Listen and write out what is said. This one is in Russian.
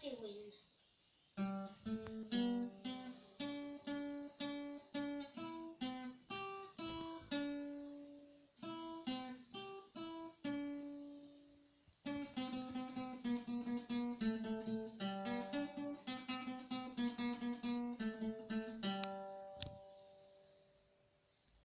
ти винен.